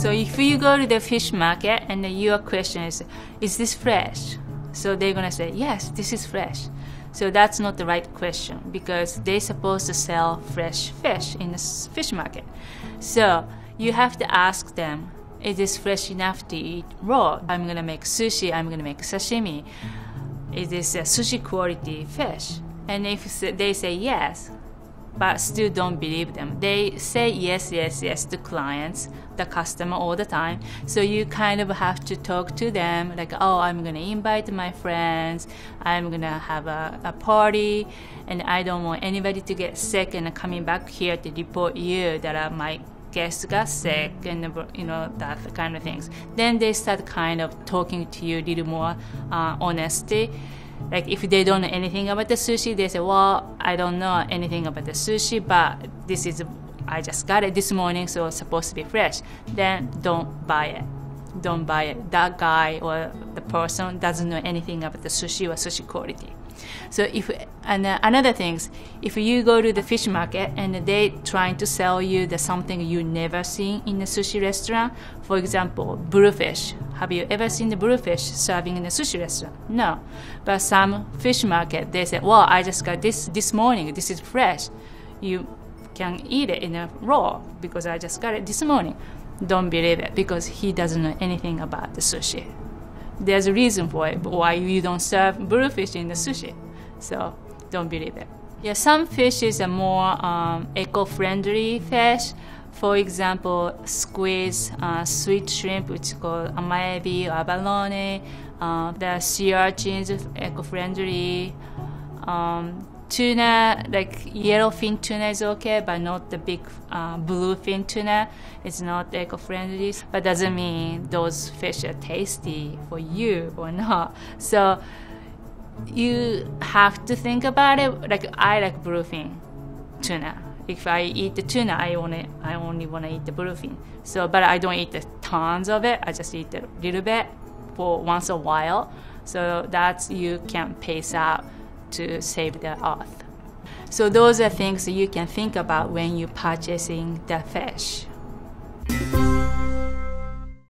So if you go to the fish market and your question is, is this fresh? So they're gonna say, yes, this is fresh. So that's not the right question because they're supposed to sell fresh fish in the fish market. So you have to ask them, is this fresh enough to eat raw? I'm gonna make sushi, I'm gonna make sashimi. Is this a sushi quality fish? And if they say yes, but still don't believe them. They say yes, yes, yes to clients, the customer all the time. So you kind of have to talk to them like, oh, I'm gonna invite my friends, I'm gonna have a, a party, and I don't want anybody to get sick and coming back here to report you that my guest got sick and you know that kind of things. Then they start kind of talking to you a little more uh, honesty like if they don't know anything about the sushi they say well i don't know anything about the sushi but this is i just got it this morning so it's supposed to be fresh. Then don't buy it don't buy it that guy or the person doesn't know anything about the sushi or sushi quality so if and uh, another things, if you go to the fish market and they trying to sell you the something you never seen in the sushi restaurant, for example, bluefish. Have you ever seen the bluefish serving in a sushi restaurant? No. But some fish market they say, well, I just got this this morning. This is fresh. You can eat it in a raw because I just got it this morning. Don't believe it because he doesn't know anything about the sushi there's a reason for it why you don't serve bluefish in the sushi. So don't believe it. Yeah, some fishes are more um, eco-friendly fish. For example, squid, uh, sweet shrimp, which is called amaebi or abalone. Uh, the sea urchins, eco-friendly. Um, tuna, like yellowfin tuna is okay, but not the big uh, bluefin tuna. It's not eco-friendly, but doesn't mean those fish are tasty for you or not. So you have to think about it. Like I like bluefin tuna. If I eat the tuna, I only I only want to eat the bluefin. So, but I don't eat the tons of it. I just eat a little bit for once a while. So that's you can pace out to save the earth. So those are things you can think about when you're purchasing the fish.